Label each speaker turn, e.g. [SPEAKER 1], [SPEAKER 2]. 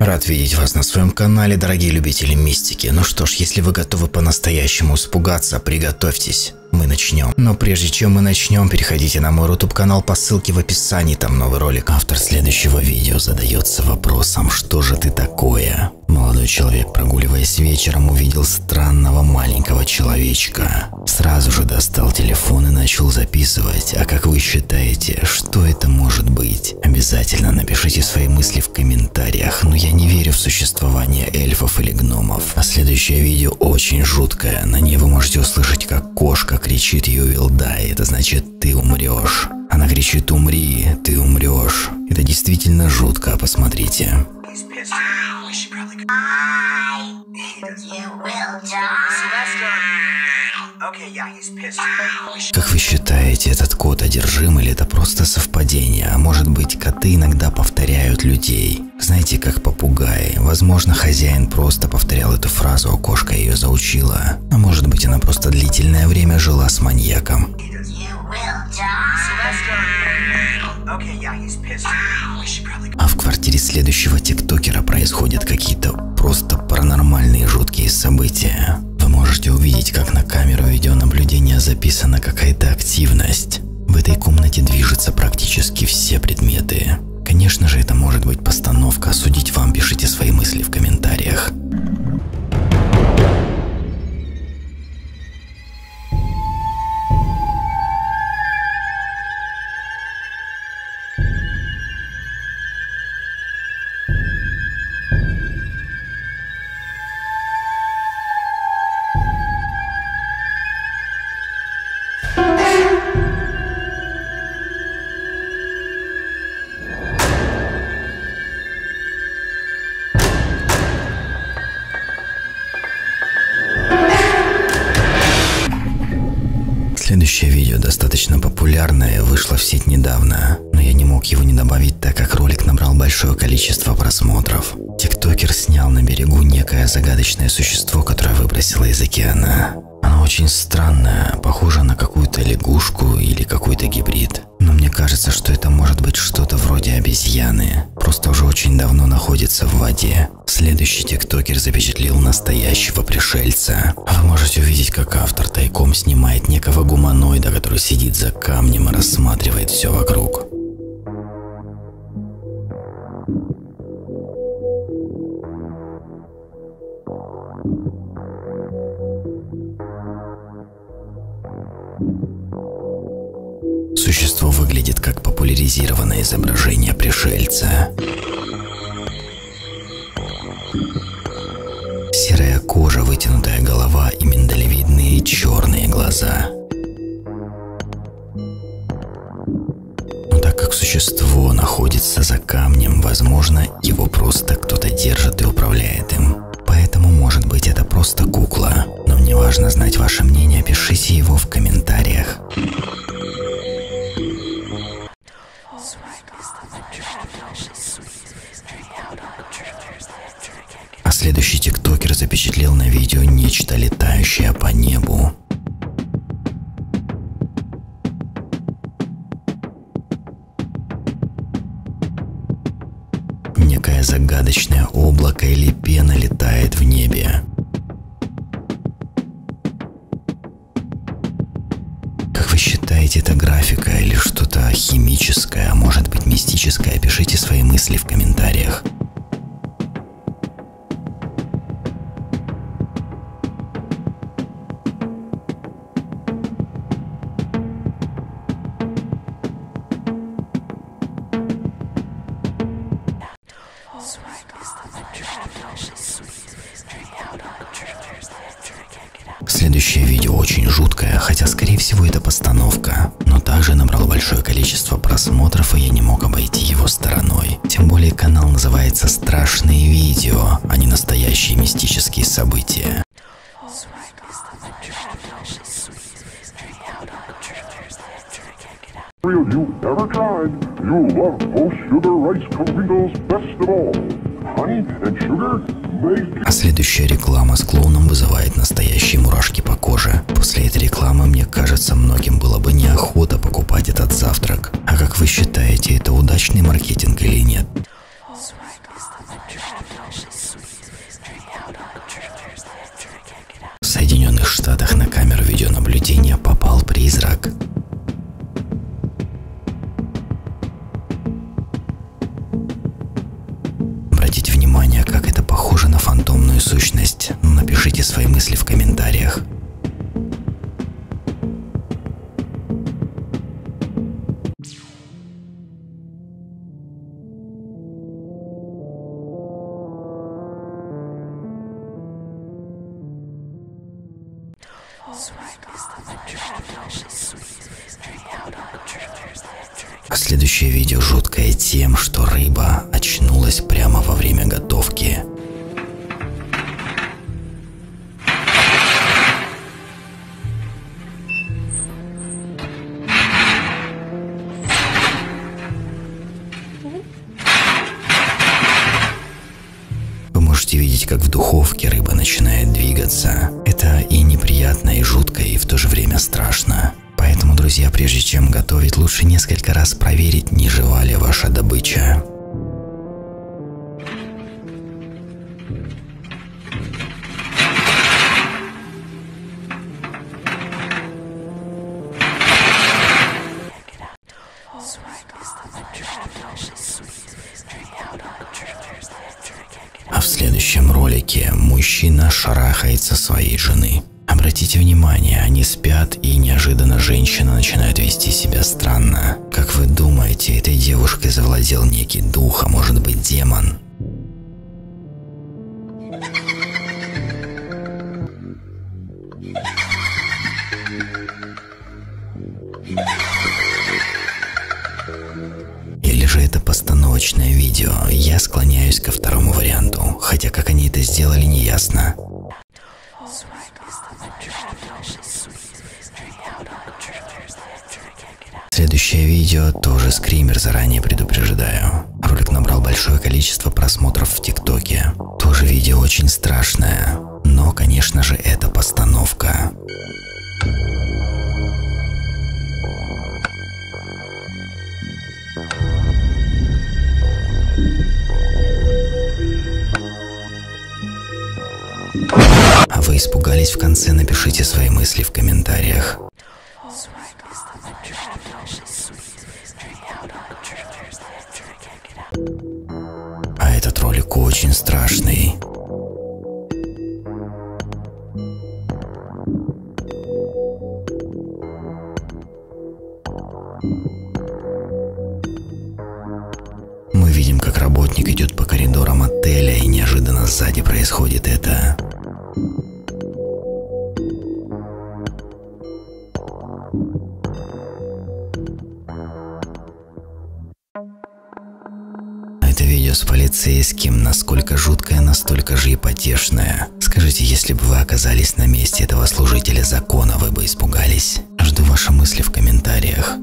[SPEAKER 1] Рад видеть вас на своем канале, дорогие любители мистики. Ну что ж, если вы готовы по-настоящему испугаться, приготовьтесь. Мы начнем. Но прежде чем мы начнем, переходите на мой YouTube канал по ссылке в описании, там новый ролик. Автор следующего видео задается вопросом, что же ты такое? Молодой человек, прогуливаясь вечером, увидел странного маленького человечка. Сразу же достал телефон и начал записывать. А как вы считаете, что это может быть? Обязательно напишите свои мысли в комментариях, но я не верю в существование эльфов или гномов. А следующее видео очень жуткое. На ней вы можете услышать, как кошка кричит «You will die». Это значит «ты умрешь». Она кричит «умри, ты умрешь». Это действительно жутко, посмотрите.
[SPEAKER 2] You will die.
[SPEAKER 1] Как вы считаете, этот кот одержим или это просто совпадение? А может быть, коты иногда повторяют людей? Знаете, как попугаи. Возможно, хозяин просто повторял эту фразу, а кошка ее заучила. А может быть, она просто длительное время жила с маньяком. А в квартире следующего тиктокера происходят какие-то просто паранормальные жуткие события. Можете увидеть, как на камеру видеонаблюдения записана какая-то активность. В этой комнате движутся практически все предметы. Конечно же, это может быть постановка. Судить вам, пишите свои мысли в комментариях. Следующее видео достаточно популярное, вышло в сеть недавно, но я не мог его не добавить, так как ролик набрал большое количество просмотров. Тиктокер снял на берегу некое загадочное существо, которое выбросило из океана. Оно очень странное, похоже на какую-то лягушку или какой-то гибрид. Но мне кажется, что это может быть что-то вроде обезьяны. Просто уже очень давно находится в воде. Следующий тиктокер запечатлел настоящего пришельца. Вы можете увидеть, как автор тайком снимает некого гуманоида, который сидит за камнем и рассматривает все вокруг. Существо выглядит как популяризированное изображение пришельца. Серая кожа, вытянутая голова и миндалевидные черные глаза. Но так как существо находится за камнем, возможно, его просто кто-то держит и управляет им. Поэтому, может быть, это просто кукла. Но мне важно знать ваше мнение, пишите его в комментариях. А следующий тиктокер запечатлел на видео нечто летающее по небу. Некое загадочное облако или пена летает в небе. Вы считаете, это графика или что-то химическое, а может быть мистическое? Пишите свои мысли в комментариях. Следующее видео очень жуткое, хотя скорее всего это постановка, но также набрал большое количество просмотров и я не мог обойти его стороной. Тем более канал называется «Страшные видео», а не настоящие мистические события.
[SPEAKER 3] you ever tried. You'll love both Sugar Rice Krinkles best of all.
[SPEAKER 1] А следующая реклама с клоуном вызывает настоящие мурашки по коже. После этой рекламы, мне кажется, многим было бы неохота покупать этот завтрак. А как вы считаете, это удачный маркетинг или нет?
[SPEAKER 2] В Соединенных Штатах
[SPEAKER 1] на камеру видеонаблюдения попал призрак. Свои мысли в комментариях. Следующее видео жуткое тем, что рыба очнулась прямо во время готовки. Видеть, как в духовке рыба начинает двигаться. Это и неприятно, и жутко, и в то же время страшно. Поэтому, друзья, прежде чем готовить, лучше несколько раз проверить, не жива ли ваша добыча. А в следующем ролике мужчина шарахается своей жены. Обратите внимание, они спят и неожиданно женщина начинает вести себя странно. Как вы думаете, этой девушкой завладел некий дух, а может быть демон? Постановочное видео? Я склоняюсь ко второму варианту, хотя как они это сделали, не ясно. Следующее видео тоже скример, заранее предупреждаю. Ролик набрал большое количество просмотров в ТикТоке. Тоже видео очень страшное. Но, конечно же, это постановка. Вы испугались в конце? Напишите свои мысли в комментариях. А этот ролик очень страшный. Мы видим, как работник идет по коридорам отеля, и неожиданно сзади происходит это. Полицейским, насколько жуткое, настолько же и потешное. Скажите, если бы вы оказались на месте этого служителя закона, вы бы испугались? Жду ваши мысли в комментариях.